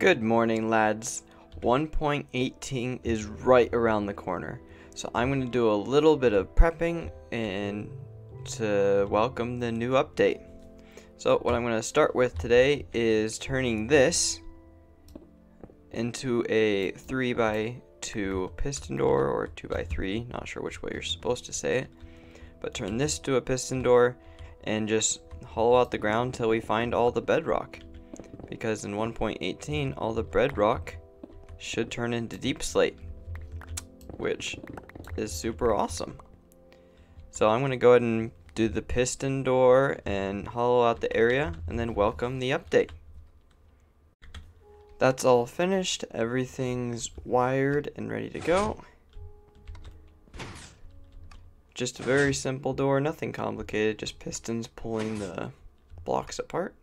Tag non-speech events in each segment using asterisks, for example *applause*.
Good morning, lads. 1.18 is right around the corner. So I'm going to do a little bit of prepping and to welcome the new update. So what I'm going to start with today is turning this into a 3x2 piston door or 2x3, not sure which way you're supposed to say it. But turn this to a piston door and just hollow out the ground till we find all the bedrock because in 1.18 all the bedrock should turn into deepslate which is super awesome. So I'm gonna go ahead and do the piston door and hollow out the area and then welcome the update. That's all finished. Everything's wired and ready to go. Just a very simple door nothing complicated just pistons pulling the blocks apart.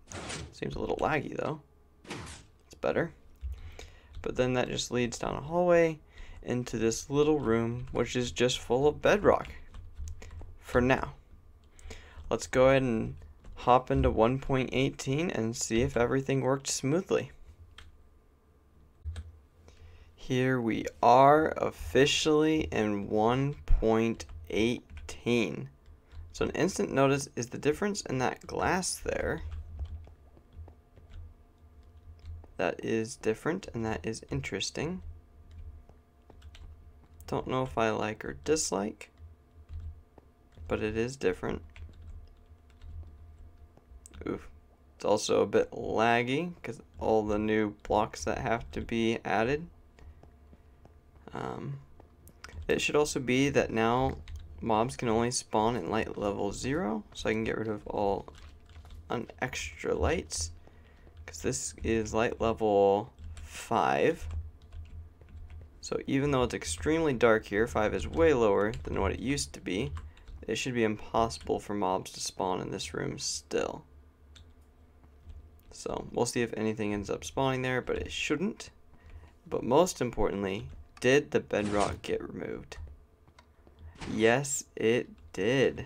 Seems a little laggy though. It's better. But then that just leads down a hallway into this little room which is just full of bedrock. For now. Let's go ahead and hop into 1.18 and see if everything worked smoothly. Here we are officially in 1.18. So an instant notice is the difference in that glass there. That is different and that is interesting. Don't know if I like or dislike, but it is different. Oof. It's also a bit laggy because all the new blocks that have to be added. Um, it should also be that now mobs can only spawn in light level 0, so I can get rid of all un extra lights, because this is light level 5. So even though it's extremely dark here, 5 is way lower than what it used to be, it should be impossible for mobs to spawn in this room still. So we'll see if anything ends up spawning there, but it shouldn't. But most importantly, did the bedrock get removed? Yes, it did.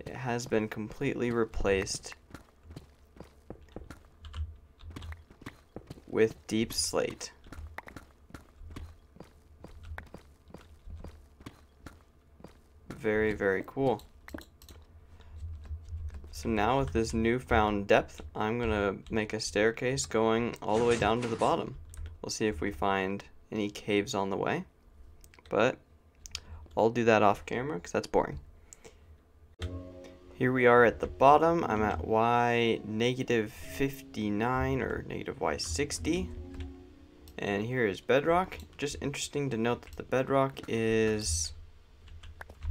It has been completely replaced with deepslate. Very, very cool. So now with this newfound depth, I'm going to make a staircase going all the way down to the bottom. We'll see if we find any caves on the way. But I'll do that off camera because that's boring. Here we are at the bottom. I'm at y negative 59 or negative y 60. And here is bedrock. Just interesting to note that the bedrock is,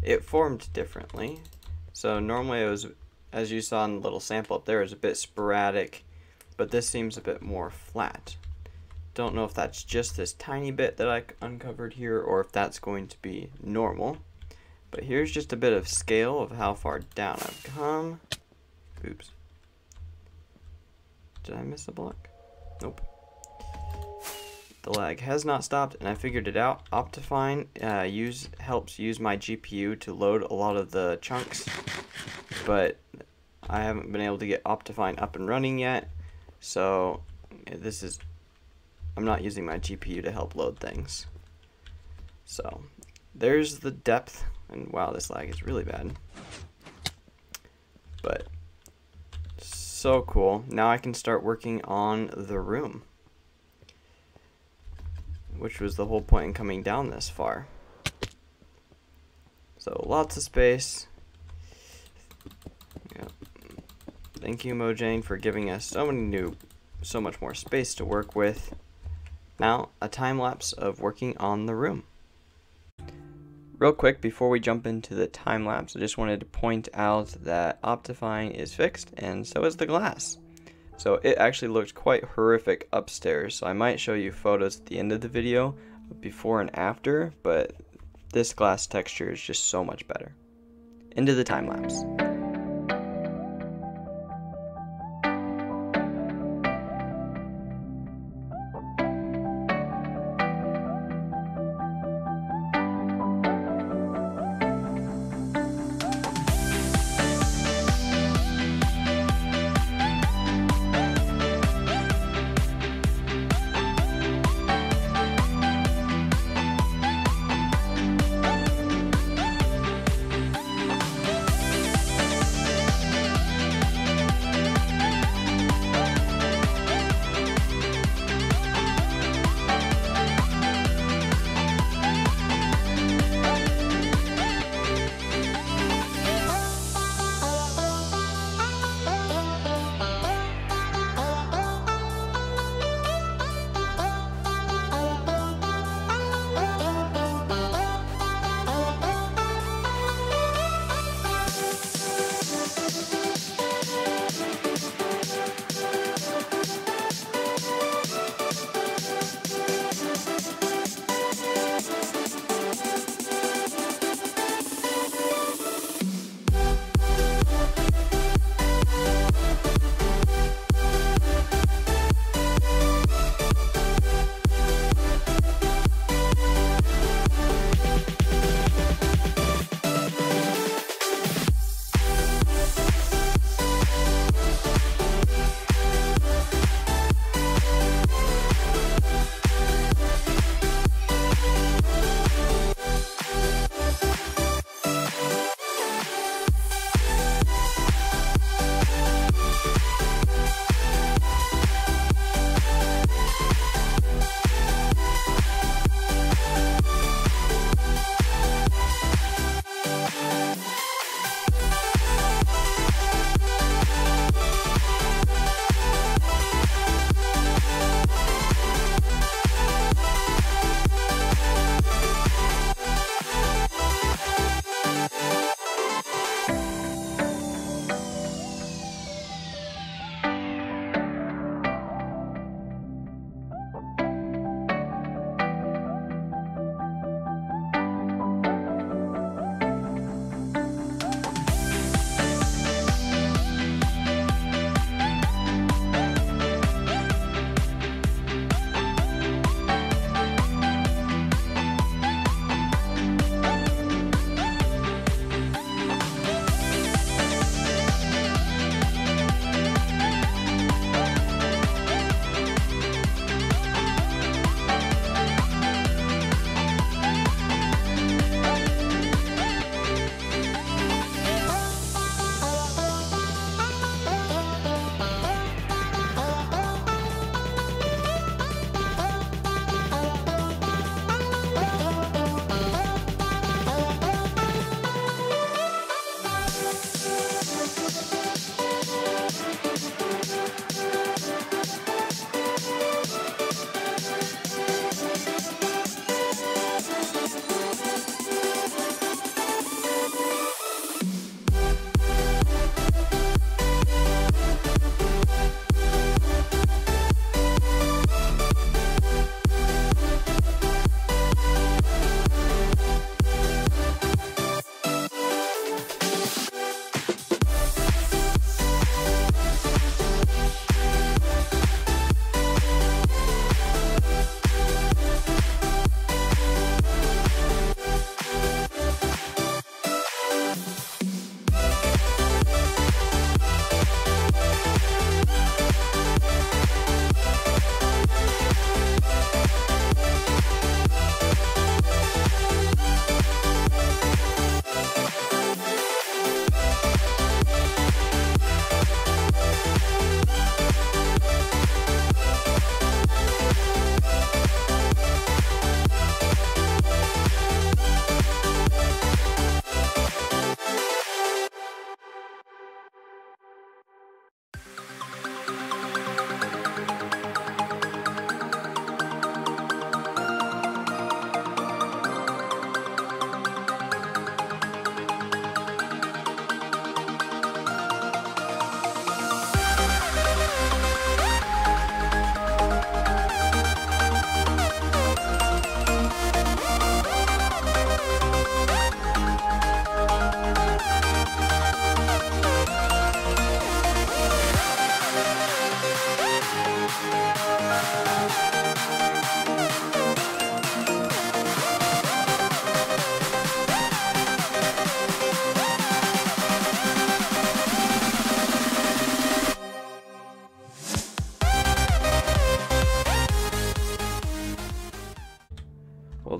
it formed differently. So normally it was, as you saw in the little sample up there, is a bit sporadic, but this seems a bit more flat. Don't know if that's just this tiny bit that I uncovered here or if that's going to be normal. But here's just a bit of scale of how far down I've come. Oops. Did I miss a block? Nope. The lag has not stopped and I figured it out. Optifine uh, use helps use my GPU to load a lot of the chunks, but I haven't been able to get Optifine up and running yet. So this is I'm not using my GPU to help load things. So there's the depth, and wow, this lag is really bad. But so cool. Now I can start working on the room, which was the whole point in coming down this far. So lots of space. Yep. Thank you, Mojang, for giving us so many new, so much more space to work with. Now, a time lapse of working on the room. Real quick, before we jump into the time lapse, I just wanted to point out that Optifine is fixed, and so is the glass. So it actually looked quite horrific upstairs, so I might show you photos at the end of the video, before and after, but this glass texture is just so much better. Into the time lapse.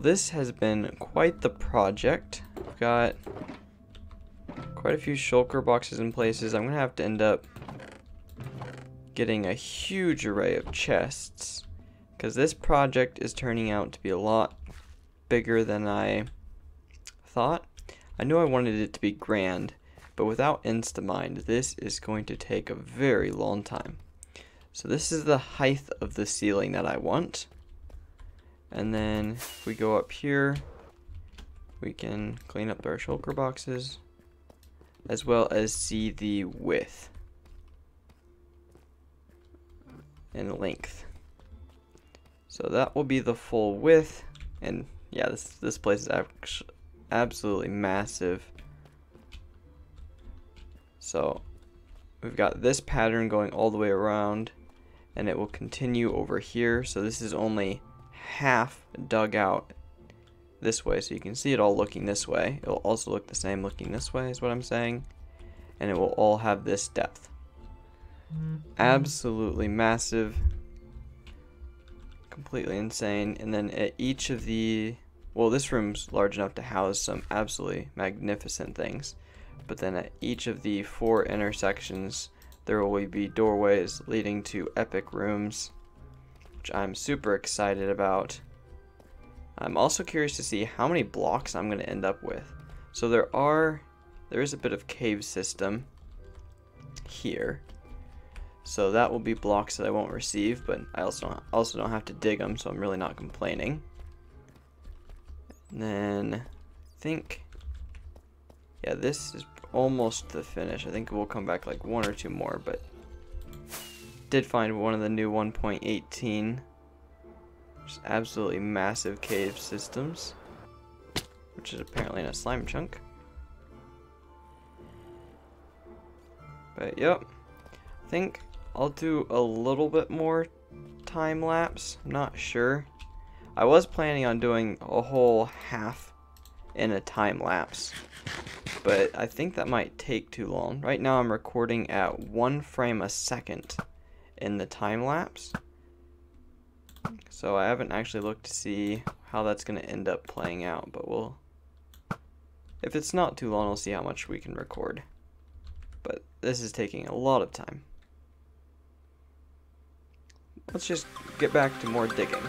This has been quite the project. I've got quite a few shulker boxes in places. I'm going to have to end up getting a huge array of chests because this project is turning out to be a lot bigger than I thought. I knew I wanted it to be grand, but without Instamine, this is going to take a very long time. So this is the height of the ceiling that I want. And then if we go up here, we can clean up our shulker boxes as well as see the width and length. So that will be the full width and yeah this this place is absolutely massive. So we've got this pattern going all the way around and it will continue over here so this is only half dug out this way so you can see it all looking this way. It will also look the same looking this way is what I'm saying. And it will all have this depth. Mm-hmm. Absolutely massive. Completely insane. And then at each of the well this room's large enough to house some absolutely magnificent things. But then at each of the four intersections there will be doorways leading to epic rooms which I'm super excited about I'm also curious to see how many blocks I'm going to end up with so there are there is a bit of cave system here so that will be blocks that I won't receive, but I also don't, also don't have to dig them, so I'm really not complaining. And then I think, yeah, this is almost the finish. I think we'll come back like one or two more, but did find one of the new 1.18 just absolutely massive cave systems, which is apparently in a slime chunk. But yep, I think I'll do a little bit more time lapse. I'm not sure. I was planning on doing a whole half in a time lapse, but I think that might take too long. Right now I'm recording at one frame a second in the time lapse. So I haven't actually looked to see how that's going to end up playing out, but we'll... If it's not too long, I'll see how much we can record. But this is taking a lot of time. Let's just get back to more digging.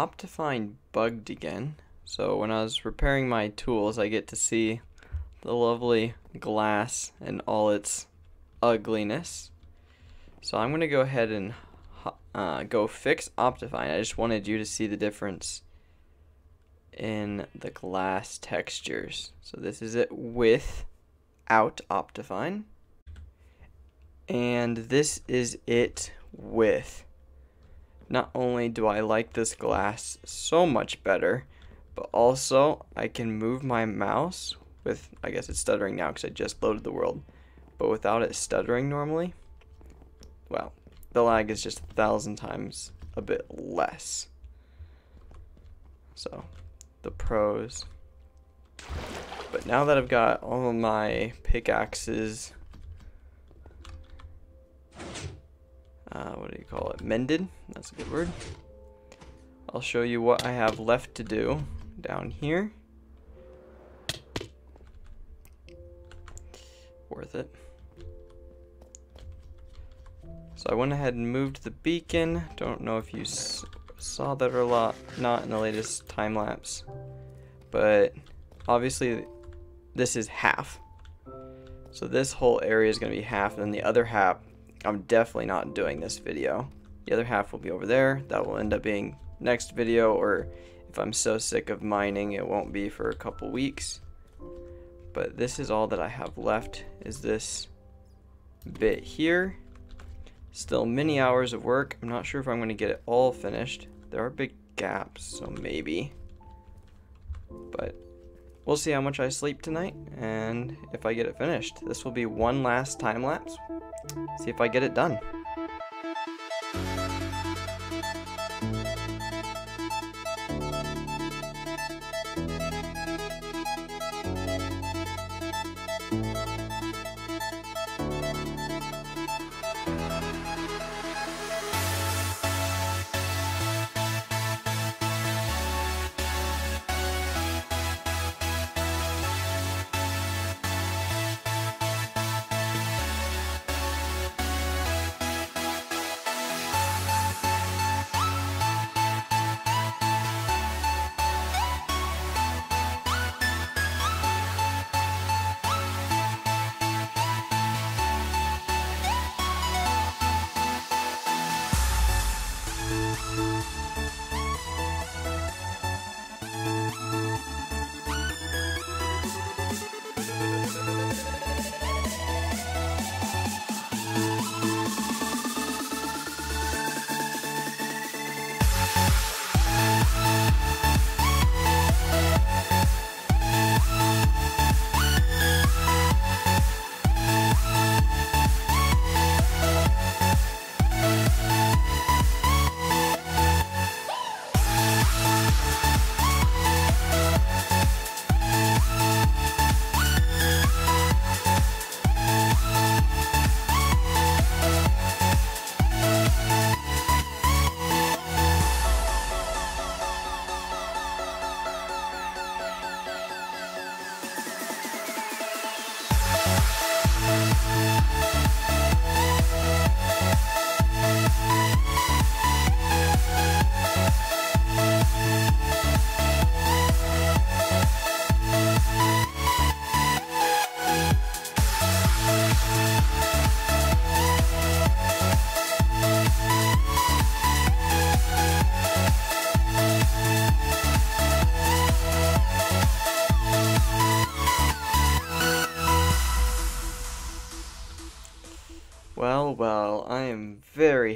Optifine bugged again. So when I was repairing my tools, I get to see the lovely glass and all its ugliness. So I'm going to go ahead and uh, go fix Optifine. I just wanted you to see the difference in the glass textures. So this is it without Optifine. And this is it with. Not only do I like this glass so much better, but also I can move my mouse with, I guess it's stuttering now because I just loaded the world, but without it stuttering normally, well, the lag is just a thousand times a bit less. So, the pros. But now that I've got all of my pickaxes, uh, what do you call it, mended, that's a good word. I'll show you what I have left to do down here. Worth it. So I went ahead and moved the beacon. Don't know if you saw that or lot, not in the latest time lapse. But obviously this is half. So this whole area is going to be half and then the other half I'm definitely not doing this video. The other half will be over there. That will end up being next video or if I'm so sick of mining it won't be for a couple weeks. But this is all that I have left is this bit here. Still many hours of work. I'm not sure if I'm going to get it all finished. There are big gaps, so maybe. But we'll see how much I sleep tonight and if I get it finished. This will be one last time lapse. See if I get it done.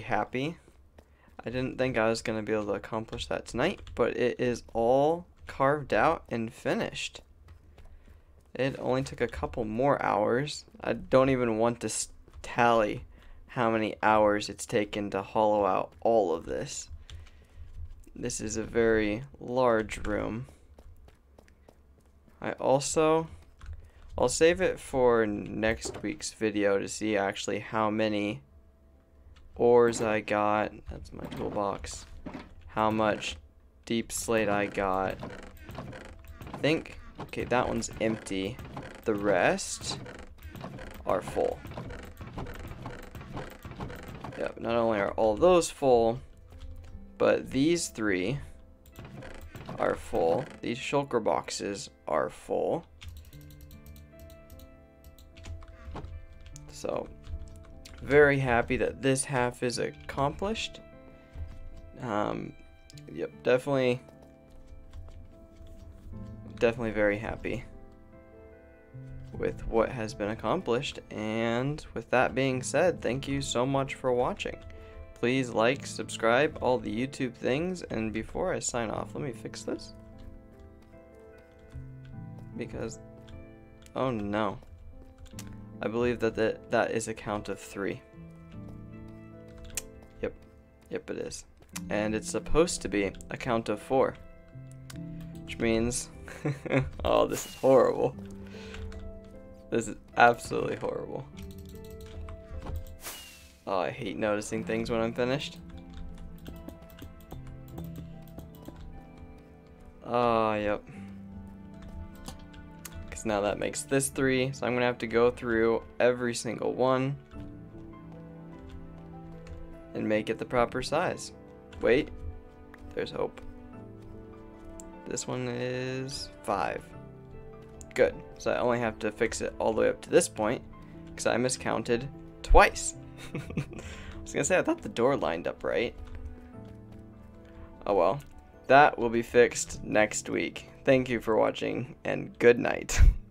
Happy. I didn't think I was going to be able to accomplish that tonight, but it is all carved out and finished. It only took a couple more hours. I don't even want to tally how many hours it's taken to hollow out all of this. This is a very large room. I also I'll save it for next week's video to see actually how many ores I got. That's my toolbox. How much deepslate I got. I think, okay, that one's empty. The rest are full. Yep, not only are all those full, but these three, are full. These shulker boxes are full. So, very happy that this half is accomplished. Um, yep, definitely, definitely very happy with what has been accomplished. And with that being said, thank you so much for watching. Please like, subscribe, all the YouTube things. And before I sign off, let me fix this. Because, oh no. I believe that the, that is a count of three. Yep. Yep, it is. And it's supposed to be a count of four. Which means... *laughs* oh, this is horrible. This is absolutely horrible. Oh, I hate noticing things when I'm finished. Oh, yep. Because now that makes this three, so I'm going to have to go through every single one and make it the proper size. Wait, there's hope. This one is five. Good, so I only have to fix it all the way up to this point because I miscounted twice. *laughs* I was gonna say, I thought the door lined up right. Oh well. That will be fixed next week. Thank you for watching, and good night. *laughs*